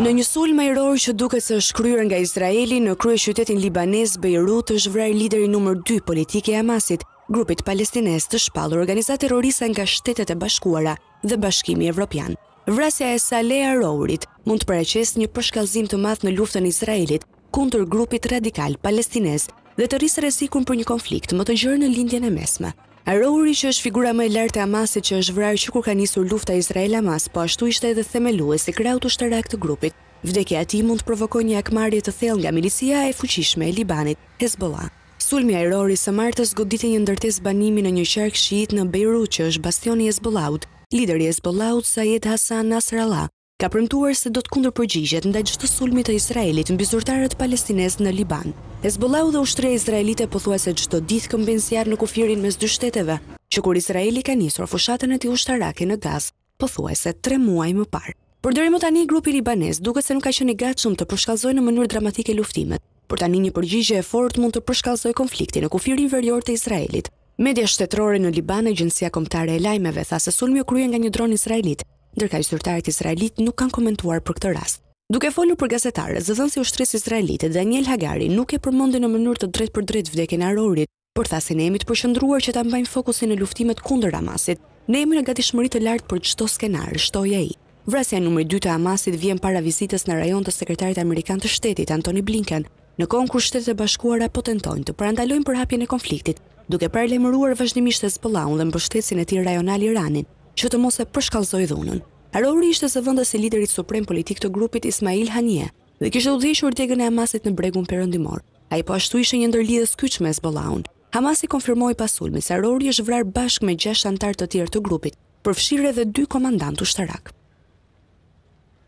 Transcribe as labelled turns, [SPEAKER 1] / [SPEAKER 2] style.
[SPEAKER 1] Në një sulm ajror që duket se është kryer nga Izraeli në kryeqytetin libanez Bejrut është vrarë lideri numër dy politik i Hamasit, grupit palestinez të shpallur organizatë terroriste nga Shtetet e Bashkuara dhe Bashkimi Evropian. Vrasja e Saleh Arourit mund të paraqesë një përshkallëzim të madh në luftën e Izraelit kundër grupit radikal palestinez dhe të rrisë rrezikun për një konflikt më të gjerë në Lindjen e Mesme. Arouri, që është figura më e lartë e Hamasit që është vrarë që kur ka nisur lufta Izrael-Hamas, po ashtu ishte edhe themelues i krahut ushtarak të grupit. Vdekja e tij mund të provokojë një hakmarrje të thellë nga milicia e fuqishme e Libanit, Hezbollah. Sulmi ajror i së martës goditi një ndërtesë banimi në një qark shiit në Bejrut që është bastion i Hezbollahut. Lideri i Hezbollahut, Sayed Hassan Nasrallah, ka premtuar se do të kundërpërgjigjet ndaj çdo sulmi të Izraelit mbi zyrtarët palestinezë në Liban. Hezbollahu dhe ushtria izraelite pothuajse çdo ditë këmbejnë zjarr në kufirin mes dy shteteve, që kur Izraeli ka nisur fushatën e tij ushtarake në Gazë, pothuajse tre muaj më parë. Por deri më tani grupi libanez duket se nuk ka qenë i gatshëm të përshkallëzojë në mënyrë dramatike luftimet, por tani një përgjigje e fortë mund të përshkallëzojë konfliktin në kufirin verior të Izraelit. Media shtetërore në Liban, agjencia kombëtare e lajmeve tha se sulmi u krye nga një dron izraelit, Ndërkaq zyrtarët izraelitë nuk kanë komentuar për këtë rast. Duke folur për gazetarët, zëdhënësi i ushtrisë izraelite, Daniel Hagari, nuk e përmendi në mënyrë të drejtpërdrejtë vdekjen e Arourit, por tha se ne jemi të përqendruar që ta mbajmë fokusin në luftimet kundër Hamasit. Ne jemi në gatishmëri të lartë për çdo skenar, shtoi ai. Vrasja e numrit dy të Hamasit vjen para vizitës në rajon të sekretarit amerikan të Shtetit, Antony Blinken, në kohën kur Shtetet e Bashkuara po tentojnë të parandalojnë përhapjen e konfliktit, duke paralajmëruar vazhdimisht Hezbollahun dhe mbështetësin e tij rajonal Iranin. që të mos e përshkallëzojë dhunën. Arouri ishte zëvendës i liderit suprem politik të grupit Ismail Haniyeh dhe kishte udhëhequr degën e Hamasit në Bregun Perëndimor. Ai po ashtu ishte një ndërlidhës kyç me Hezbollahun. Hamasi konfirmoi pas sulmit se Arouri është vrarë bashkë me gjashtë anëtarë të tjerë të grupit, përfshirë edhe dy komandantë ushtarakë.